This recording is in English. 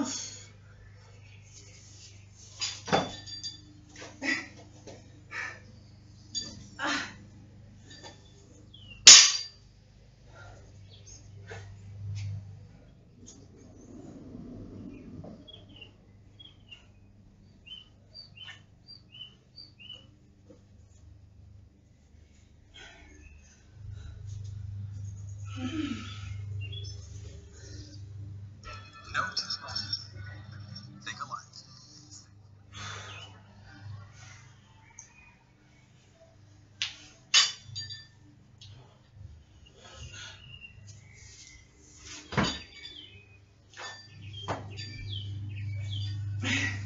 Nossa! Yeah.